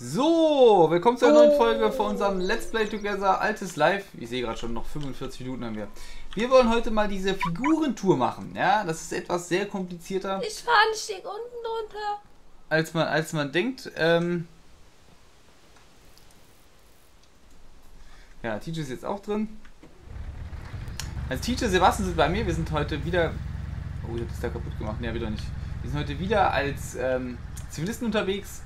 So, willkommen zu einer neuen Folge von unserem Let's Play Together Altes Live. Ich sehe gerade schon, noch 45 Minuten haben wir. Wir wollen heute mal diese Figurentour machen. Ja, das ist etwas sehr komplizierter, Ich fahre einen Steg unten drunter. als man, als man denkt. Ähm ja, Teacher ist jetzt auch drin. Also Teacher, Sebastian sind bei mir. Wir sind heute wieder... Oh, ich habe das da kaputt gemacht. Ne, wieder nicht. Wir sind heute wieder als ähm, Zivilisten unterwegs.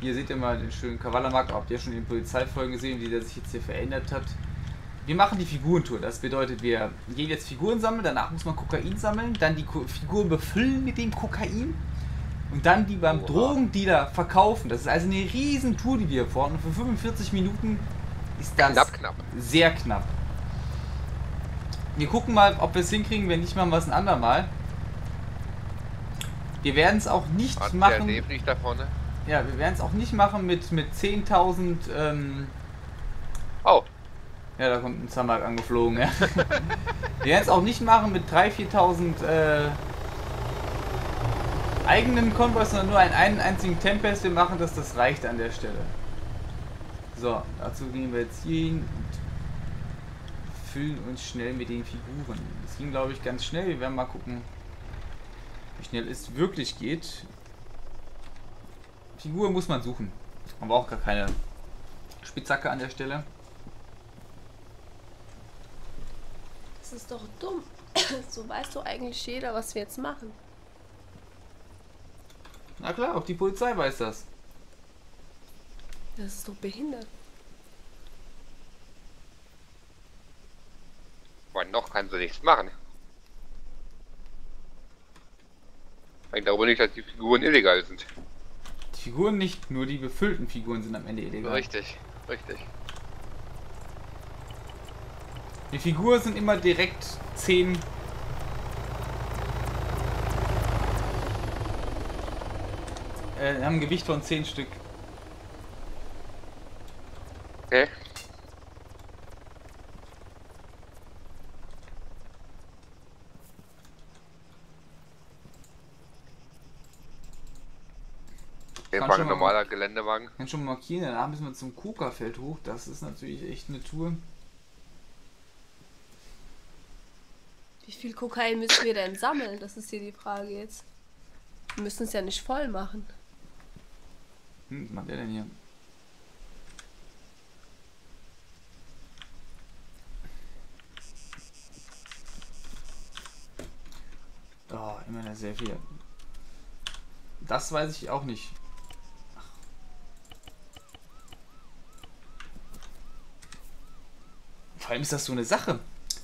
Hier seht ihr mal den schönen Kavallermarkt. Habt ihr schon in den Polizeifolgen gesehen, wie der sich jetzt hier verändert hat. Wir machen die Figurentour. Das bedeutet, wir gehen jetzt Figuren sammeln, danach muss man Kokain sammeln, dann die Figuren befüllen mit dem Kokain und dann die beim Oha. Drogendealer verkaufen. Das ist also eine riesen Tour, die wir vorhaben. Und für 45 Minuten ist das Knapp, knapp. sehr knapp. Wir gucken mal, ob wir es hinkriegen. Wenn nicht, machen wir es ein andermal. Wir werden es auch nicht Hat der machen. Dave nicht da vorne? Ja, wir werden es auch nicht machen mit, mit 10.000. Ähm, Oh, ja, da kommt ein Zamak angeflogen. Ja. wir werden es auch nicht machen mit 3.000, 4.000 äh, eigenen Konvois, sondern nur einen, einen einzigen Tempest. Wir machen das, das reicht an der Stelle. So, dazu gehen wir jetzt hier hin und füllen uns schnell mit den Figuren. Das ging, glaube ich, ganz schnell. Wir werden mal gucken, wie schnell es wirklich geht. Figur muss man suchen. Man braucht gar keine Spitzhacke an der Stelle. Das ist doch dumm. So weiß doch eigentlich jeder, was wir jetzt machen. Na klar, auch die Polizei weiß das. Das ist doch behindert. weil noch kann sie nichts machen. Ich glaube nicht, dass die Figuren illegal sind. Figuren nicht, nur die befüllten Figuren sind am Ende illegal. Richtig, richtig. Die Figuren sind immer direkt 10. Äh, haben ein Gewicht von 10 Stück. Okay. Wir Kann fahren schon ein normaler Geländewagen. Kann schon mal markieren, danach müssen wir zum Koka-Feld hoch. Das ist natürlich echt eine Tour. Wie viel Kokain müssen wir denn sammeln? Das ist hier die Frage jetzt. Wir müssen es ja nicht voll machen. Hm, was macht der denn hier? Oh, immer sehr viel. Das weiß ich auch nicht. Ach. Vor allem ist das so eine Sache.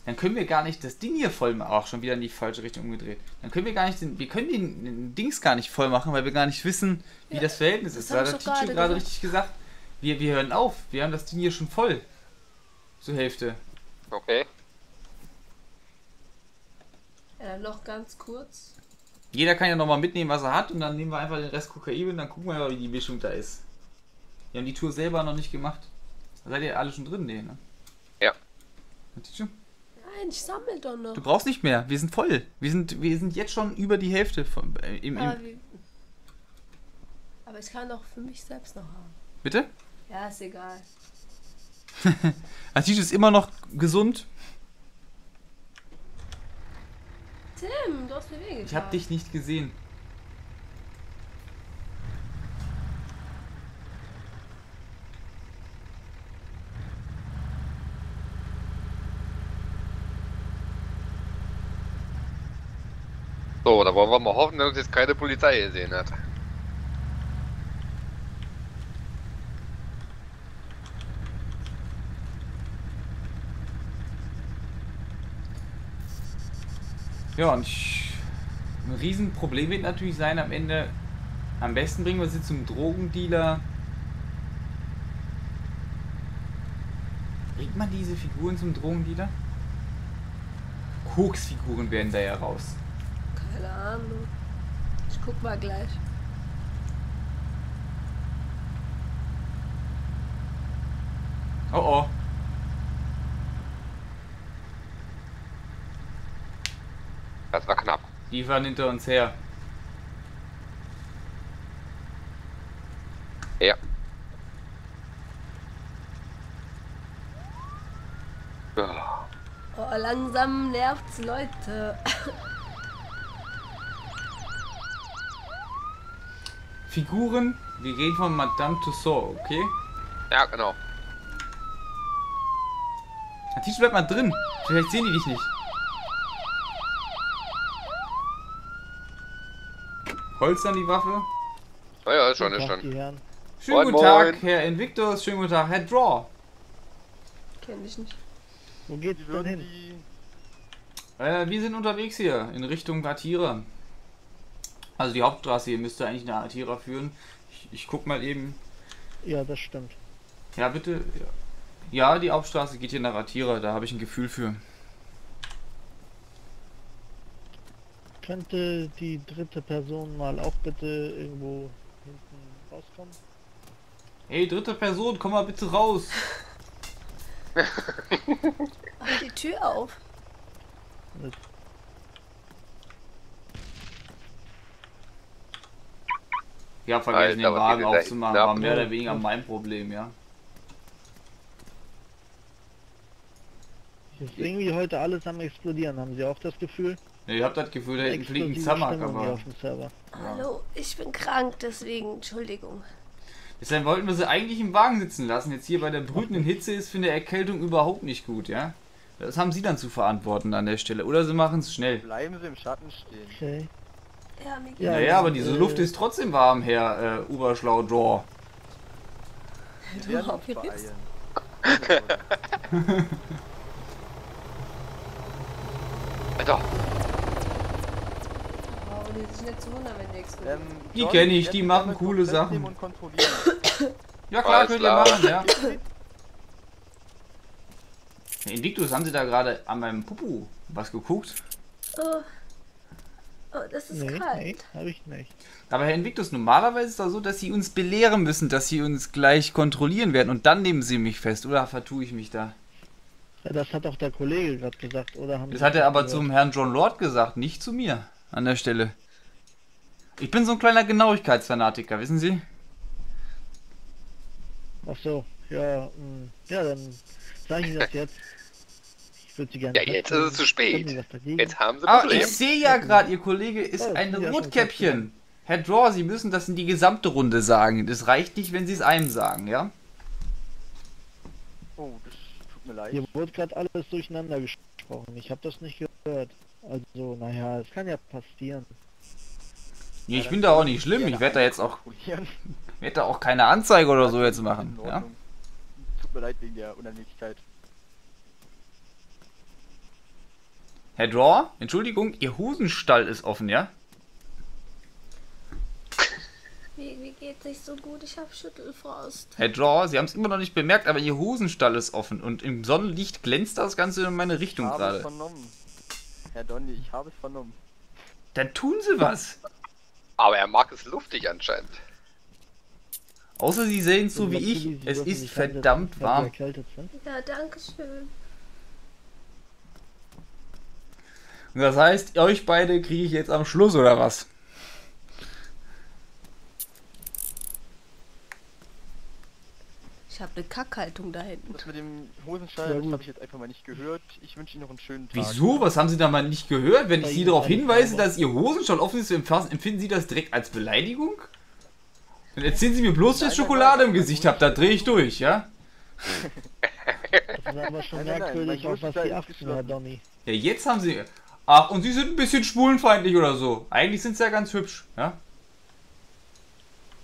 Dann können wir gar nicht das Ding hier voll machen. Auch schon wieder in die falsche Richtung umgedreht. Dann können wir gar nicht den, wir können den, den Dings gar nicht voll machen, weil wir gar nicht wissen, wie Ja, das Verhältnis das ist. Da hat der Teacher gerade gerade gesagt. richtig gesagt. Wir, wir hören auf. Wir haben das Ding hier schon voll. Zur Hälfte. Okay. Ja, dann noch ganz kurz. Jeder kann ja nochmal mitnehmen, was er hat und dann nehmen wir einfach den Rest Kokain und dann gucken wir mal, wie die Mischung da ist. Wir haben die Tour selber noch nicht gemacht. Da seid ihr alle schon drin, nee, ne? Teacher? Nein, ich sammle doch noch. Du brauchst nicht mehr, wir sind voll. Wir sind, wir sind jetzt schon über die Hälfte von, äh, im, Aber, im, wie... Aber ich kann doch für mich selbst noch haben. Bitte? Ja, ist egal. Atish ist immer noch gesund. Tim, du hast mir wehgetan. Ich habe dich nicht gesehen. So, da wollen wir hoffen, dass uns jetzt keine Polizei gesehen hat. Ja, und ein Riesenproblem wird natürlich sein am Ende. Am besten bringen wir sie zum Drogendealer. Bringt man diese Figuren zum Drogendealer? Koksfiguren werden da ja raus. Keine Ahnung. Ich guck mal gleich. Oh oh. Das war knapp. Die waren hinter uns her. Ja. Oh, langsam nervt's Leute. Figuren, wir gehen von Madame Tussauds, okay? Ja, genau. Tisch bleibt mal drin. Vielleicht sehen die dich nicht. Holstern die Waffe. Ja, ja, ist schon, ist Tag, schon. Schönen Moin, guten Tag, moin. Herr Invictus. Schönen guten Tag, Herr Draw. Kenn ich nicht. Wo geht's denn hin? Äh, wir sind unterwegs hier in Richtung Gatira. Also die Hauptstraße hier müsste eigentlich nach Gatira führen. Ich, ich guck mal eben. Ja, das stimmt. Ja, bitte. Ja, die Hauptstraße geht hier nach Gatira. Da habe ich ein Gefühl für. Könnte die dritte Person mal auch bitte irgendwo hinten rauskommen? Hey, dritte Person, komm mal bitte raus. Mach die Tür auf. Ich habe vergessen, Alter, den Wagen aufzumachen. War mehr oder weniger mein Problem, ja. Ist irgendwie heute alles am explodieren. Haben Sie auch das Gefühl? Ja, Ich hab das Gefühl, da hinten fliegt ein Zamak, aber. Hallo, ich bin krank, deswegen Entschuldigung. Deshalb wollten wir sie eigentlich im Wagen sitzen lassen. Jetzt hier bei der brütenden Hitze ist für eine Erkältung überhaupt nicht gut, ja? Das haben sie dann zu verantworten an der Stelle. Oder sie machen es schnell. Bleiben Sie im Schatten stehen. Okay. Ja, mir Ja, Naja, aber diese äh, Luft ist trotzdem warm, Herr äh, Oberschlau Draw. Beeilen. Alter, Oh, die sich nicht zu wundern, wenn die explodieren. Ähm, Die John, kenn ich, die machen coole Sachen. Ja klar, Alles könnt ihr machen, ja. Invictus, haben Sie da gerade an meinem Pupu was geguckt? Oh. Oh, das ist Nee, kalt. nee, habe ich nicht. Aber Herr Invictus, normalerweise ist es doch so, dass Sie uns belehren müssen, dass Sie uns gleich kontrollieren werden und dann nehmen Sie mich fest. Oder vertue ich mich da? Ja, das hat auch der Kollege gerade gesagt, oder haben Das hat er aber gehört? zum Herrn John Lord gesagt, nicht zu mir an der Stelle. Ich bin so ein kleiner Genauigkeitsfanatiker, wissen Sie? Ach so, ja, mh, ja, dann sage ich Ihnen das jetzt. Würde Sie gerne. Ja, jetzt ist es zu spät. Jetzt haben Sie ein Aber Problem. ich sehe ja gerade, Ihr Kollege ist ein ja, schon Rotkäppchen. Herr Draw, Sie müssen das in die gesamte Runde sagen. Das reicht nicht, wenn Sie es einem sagen, ja? Oh, das tut mir leid. Hier wurde gerade alles durcheinander gesprochen. Ich habe das nicht gehört. Also, naja, es kann ja passieren. Nee, ich bin da auch nicht schlimm. Ich werde da jetzt auch, werd da auch keine Anzeige oder so jetzt machen. Ja? Tut mir leid wegen der Unannehmlichkeit. Herr Draw, Entschuldigung, Ihr Hosenstall ist offen, ja? Mir, mir geht's nicht so gut, ich habe Schüttelfrost. Herr Draw, Sie haben es immer noch nicht bemerkt, aber Ihr Hosenstall ist offen und im Sonnenlicht glänzt das Ganze in meine Ich Richtung habe es gerade. vernommen. Herr Donny, ich habe es vernommen. Dann tun Sie was. Aber er mag es luftig anscheinend. Außer Sie sehen es so wie ich. Es ist verdammt warm. sind. Ja, danke schön. Und das heißt, euch beide kriege ich jetzt am Schluss, oder was? Ich habe eine Kackhaltung da hinten. Das mit dem Hosenstall, Ja, habe ich jetzt einfach mal nicht gehört. Ich wünsche Ihnen noch einen schönen Tag. Wieso? Was haben Sie da mal nicht gehört? Wenn ich Sie darauf hinweise, dass Ihr Hosenstall offen ist, empfinden Sie das direkt als Beleidigung? Dann erzählen Sie mir bloß, dass ich Nein, nein, Schokolade im nein, Gesicht habe, da drehe ich durch, ja? Das ist aber schon Nein, nein, nein, merkwürdig, auf was Sie achten, Herr. Donny. Ja, jetzt haben Sie... Ach, und Sie sind ein bisschen schwulenfeindlich oder so. Eigentlich sind Sie ja ganz hübsch, ja?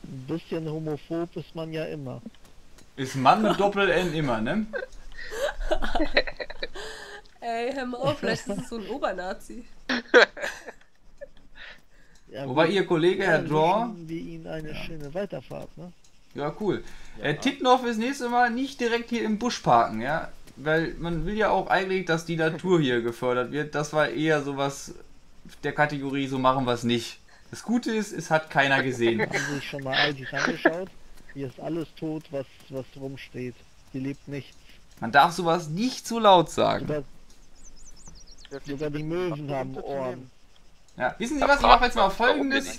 Ein bisschen homophob ist man ja immer. Ist Mann mit Doppel-N immer, ne? Ey, hör mal auf, vielleicht ist es so ein Obernazi. Ja, Wobei Ihr Kollege, Herr Draw... wünschen wir Ihnen eine schöne Weiterfahrt, ne? Ja, cool. Ja. Äh, Tipp noch fürs nächste Mal nicht direkt hier im Busch parken, ja? Weil man will ja auch eigentlich, dass die Natur hier gefördert wird. Das war eher sowas der Kategorie, so machen wir es nicht. Das Gute ist, es hat keiner gesehen. Haben Sie sich schon mal Altis angeschaut? Hier ist alles tot, was, was rumsteht. Hier lebt nichts. Man darf sowas nicht so laut sagen. Sogar, sogar die Möwen haben Ohren. Ja, wissen Sie was? Ich mache jetzt mal folgendes.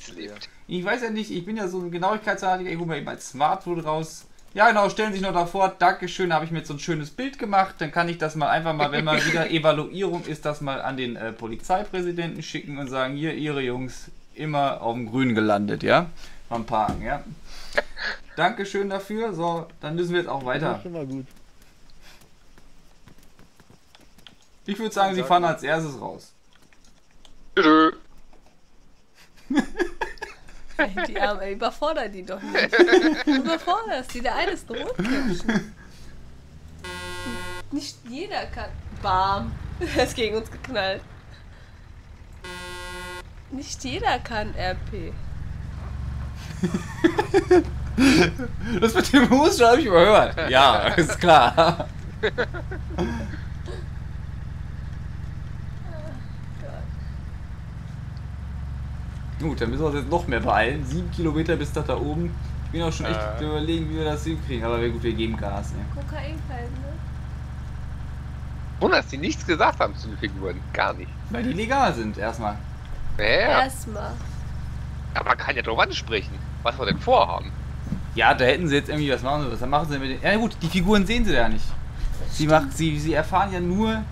Ich weiß ja nicht, ich bin ja so ein Genauigkeitsfanatiker. Ich hole mal eben mein Smartphone raus. Ja, genau, stellen Sie sich noch davor. Dankeschön, habe ich mir jetzt so ein schönes Bild gemacht. Dann kann ich das mal einfach mal, wenn mal wieder Evaluierung ist, das mal an den äh, Polizeipräsidenten schicken und sagen, hier, Ihre Jungs, immer auf dem Grün gelandet, ja? Beim Parken, ja? Dankeschön dafür. So, dann müssen wir jetzt auch Das weiter. ist immer gut. Ich würde sagen, Sie fahren als erstes raus. Tschüss. Die Arme, ey, überforder die doch nicht. Du überforderst die, der eine ist ein Rotkäppchen. Nicht jeder kann. Bam. Er ist gegen uns geknallt. Nicht jeder kann RP. Das mit dem Husten habe ich überhört. Ja, ist klar. Gut, dann müssen wir uns jetzt noch mehr beeilen. Sieben Kilometer bis nach da oben. Ich bin auch schon echt Äh. überlegen, wie wir das hinkriegen. Aber gut, wir geben Gas. Ne? Kokainfeld, ne? Wunder, dass die nichts gesagt haben zu den Figuren. Gar nicht. Weil die legal sind, erstmal. Ja, Erstmal. aber man kann ja drauf ansprechen, was wir denn vorhaben. Ja, da hätten sie jetzt irgendwie was machen. Was machen sie mit den. Ja, gut, die Figuren sehen sie ja nicht. Sie, macht, sie, sie erfahren ja nur,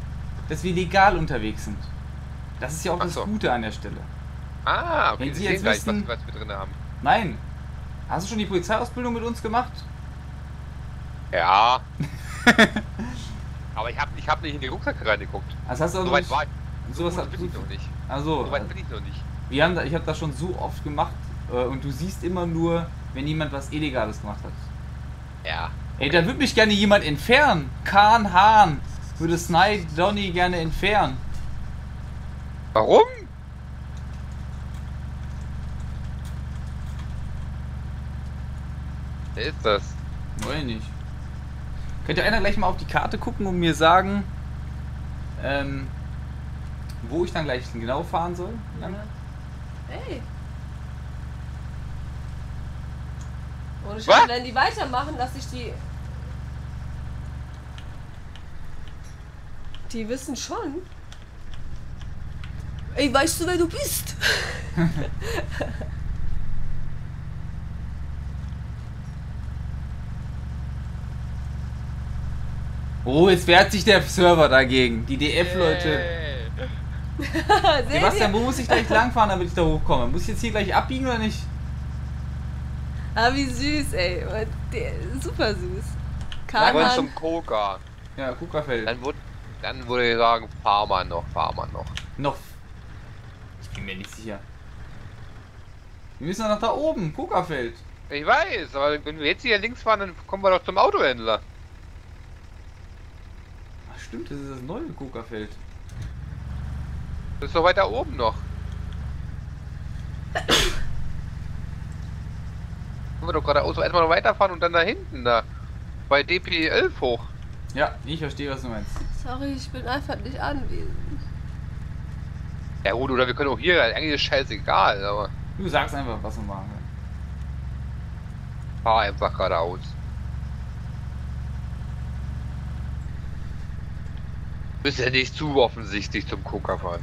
dass wir legal unterwegs sind. Das ist ja auch Ach das so. Gute an der Stelle. Ah, okay, Wenn sie Sie jetzt wissen- was, was wir drin haben. Nein. Hast du schon die Polizeiausbildung mit uns gemacht? Ja. aber ich habe ich hab nicht in die Rucksäcke reingeguckt. Also hast du auch So weit war ich, nicht, so hat, bin ich noch nicht. also, So weit bin ich noch nicht. wir haben da, ich habe das schon so oft gemacht äh, und du siehst immer nur, wenn jemand was Illegales gemacht hat. Ja. Ey, da würde mich gerne jemand entfernen. Kahn Hahn würde Sny Donny gerne entfernen. Warum? Wer ist das? Weiß ich nicht. Könnte einer gleich mal auf die Karte gucken und mir sagen, ähm, wo ich dann gleich genau fahren soll? Lang? Ey. Und ich Was? wenn die weitermachen, dass ich die. Die wissen schon. Ey, weißt du, wer du bist? Oh, jetzt wehrt sich der Server dagegen. Die DF-Leute. Sebastian, wo muss ich gleich langfahren, damit ich da hochkomme? Muss ich jetzt hier gleich abbiegen oder nicht? Ah, wie süß, ey. Der, super süß. Wir wollen Karl zum Koga. Ja, Kuckerfeld. Dann, würd, dann würde ich sagen, fahr mal noch, fahr mal noch. Noch. Ich bin mir nicht sicher. Wir müssen doch nach da oben, Kuckerfeld. Ich weiß, aber wenn wir jetzt hier links fahren, dann kommen wir doch zum Autohändler. Stimmt, das ist das neue Kuckerfeld. Das ist doch weiter oben noch. Können wir doch geradeaus erstmal noch weiterfahren und dann da hinten da. Bei DP11 hoch. Ja, ich verstehe, was du meinst. Sorry, ich bin einfach nicht anwesend. Ja gut, oder wir können auch hier, eigentlich ist scheißegal, aber Du sagst einfach, was wir machen. fahr einfach geradeaus. Ist ja nicht zu offensichtlich zum Coca fahren.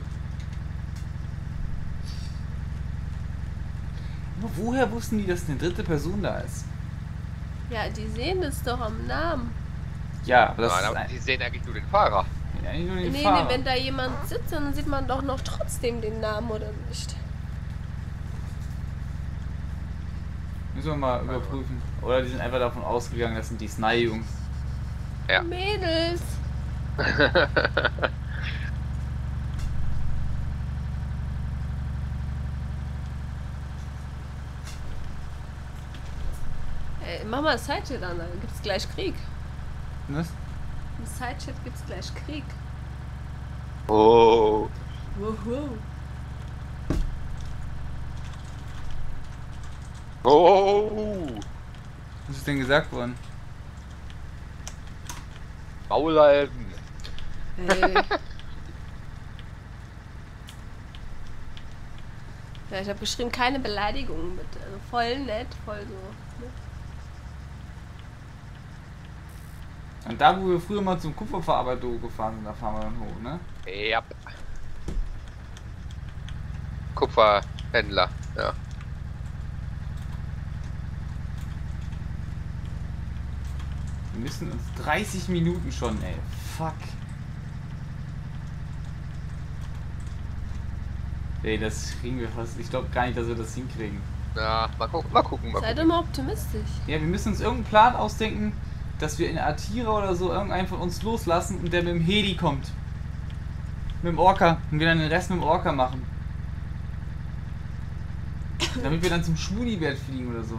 Aber woher wussten die, dass eine dritte Person da ist? Ja, die sehen es doch am Namen. Ja, aber das Nein, ist aber ein, die sehen eigentlich nur den Fahrer. ja, nur Nee, den nee, Fahrer. wenn da jemand sitzt, dann sieht man doch noch trotzdem den Namen oder nicht. Müssen wir mal überprüfen. Oder die sind einfach davon ausgegangen, das sind die Sny-Jungs. Ja. Mädels! Ey, mach mal Sidechat an, dann gibt's gleich Krieg. Was? Im Sidechat gibt's gleich Krieg. Oh. Wuhu. Oh. Was ist denn gesagt worden? Maulhalten. Ey. ja, ich habe geschrieben, keine Beleidigungen bitte. Also voll nett, voll so. Ne? Und da, wo wir früher mal zum Kupferverarbeitung gefahren sind, da fahren wir dann hoch, ne? Ja. Kupferhändler, ja. Wir müssen uns 30 Minuten schon, ey. Fuck. Ey, das kriegen wir fast. Ich glaube gar nicht, dass wir das hinkriegen. Ja, mal gucken, mal gucken, mal Seid gucken. immer optimistisch. Ja, wir müssen uns irgendeinen Plan ausdenken, dass wir in Atira oder so irgendeinen von uns loslassen und der mit dem Heli kommt. Mit dem Orca. Und wir dann den Rest mit dem Orca machen. Damit wir dann zum Schwulibert fliegen oder so.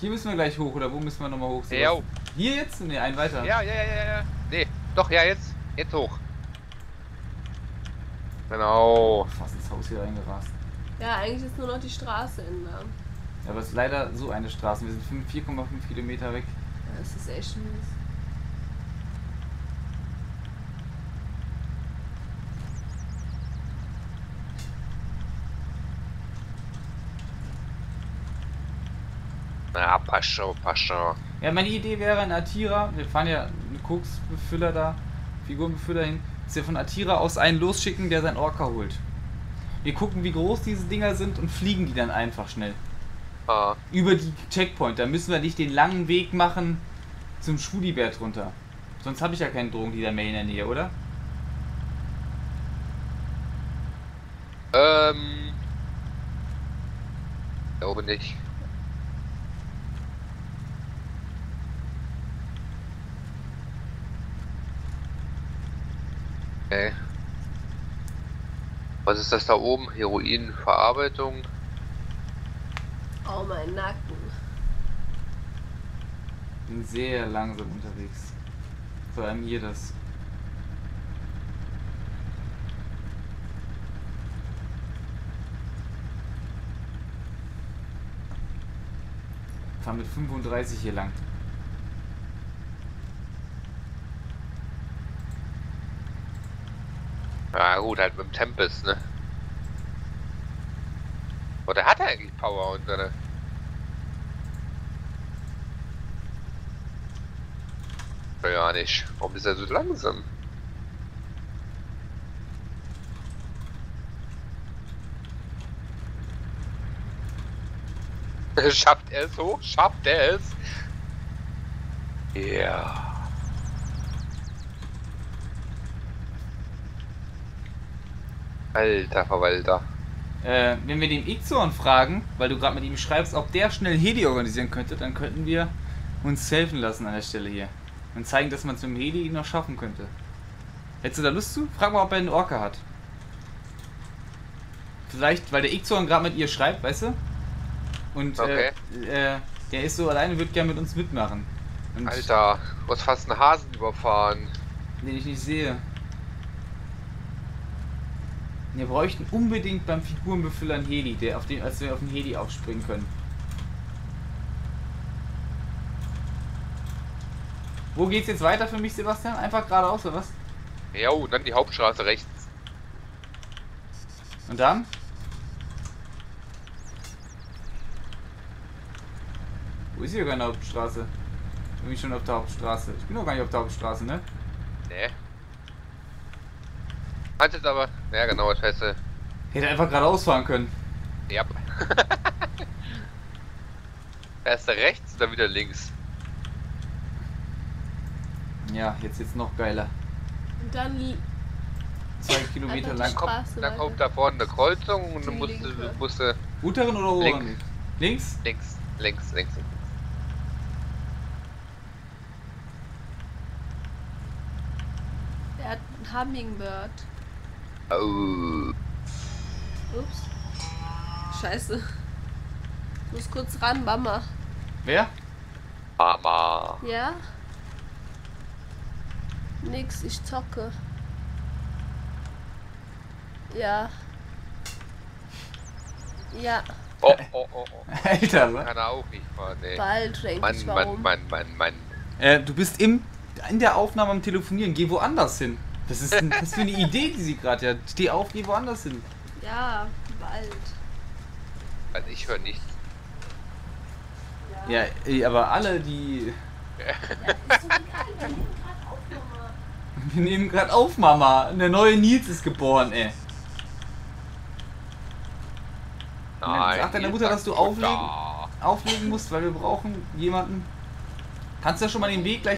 Hier müssen wir gleich hoch, oder wo müssen wir nochmal hoch? Ja. Hier jetzt? Ne, einen weiter. Ja, ja, ja, ja, ja. Nee, doch, ja, jetzt. Jetzt hoch. Genau. Fast ins Haus hier reingerast. Ja, eigentlich ist nur noch die Straße ändern. Ja, aber es ist leider so eine Straße. Wir sind fünf- 4,5 Kilometer weg. Ja, das ist echt mies. Na, passt schon, passt schon. Ja, meine Idee wäre in Atira, wir fahren ja einen Koksbefüller da, Figurenbefüller hin, dass wir von Atira aus einen losschicken, der sein Orca holt. Wir gucken, wie groß diese Dinger sind und fliegen die dann einfach schnell. Ah, Über die Checkpoint. Da müssen wir nicht den langen Weg machen zum Schwulibert runter. Sonst habe ich ja keinen Drogendealer mehr in der Nähe, oder? ähm. Glaube nicht. Okay. Was ist das da oben? Heroinverarbeitung? Oh, mein Nacken. Bin sehr langsam unterwegs. Vor allem hier das. Fahr mit 35 hier lang. Ja gut, halt mit dem Tempest, ne? Oder hat er eigentlich Power und seine. Ja, nicht. Warum ist er so langsam? Schafft er es hoch? Schafft er es? Ja. Alter Verwalter. Äh, wenn wir den Ixorn fragen, weil du gerade mit ihm schreibst, ob der schnell Heli organisieren könnte, dann könnten wir uns helfen lassen an der Stelle hier. Und zeigen, dass man es mit dem Heli noch schaffen könnte. Hättest du da Lust zu? Frag mal, ob er einen Orca hat. Vielleicht, weil der Ixorn gerade mit ihr schreibt, weißt du? Und Okay. äh, äh, der ist so alleine, wird gern mit uns mitmachen. Und Alter, du hast fast einen Hasen überfahren. Den ich nicht sehe. Wir bräuchten unbedingt beim Figurenbefüller einen Heli, der auf den, als wir auf den Heli aufspringen können. Wo geht's jetzt weiter für mich, Sebastian? Einfach geradeaus oder was? Ja, und dann die Hauptstraße rechts. Und dann? Wo ist hier keine Hauptstraße? Bin ich schon auf der Hauptstraße? Ich bin noch gar nicht auf der Hauptstraße, ne? Ne. Kannst jetzt aber. Ja, genau, scheiße. Hätte einfach geradeaus fahren können. Ja. Erst rechts, dann wieder links. Ja, jetzt jetzt noch geiler. Und dann Zwei Kilometer lang. Kommt, dann kommt da vorne eine Kreuzung und dann musst du, linke. musst du Unteren oder Links. oberen? Links? links, links, links. der hat einen Hummingbird. Oh. Ups. Scheiße. Ich muss kurz ran, Mama. Wer? Mama. Ja? Nix, ich zocke. Ja. Ja, Oh, oh, oh, oh. Alter, was? Kann er auch nicht fahren, ey. bald Mann, ich Mann. Mann, Mann, Mann. Äh, du bist im, in der Aufnahme am Telefonieren. Geh woanders hin. Das ist ein, was für eine Idee, die sie gerade hat. Steh auf, geh woanders hin. Ja, bald. Also ich höre nichts. Ja, ey, aber alle, die. Wir nehmen gerade auf, Mama. Der neue Nils ist geboren, ey. Nein. Sag deiner Mutter, dass du auflegen-. Auflegen musst, weil wir brauchen jemanden. Kannst du ja schon mal den Weg gleich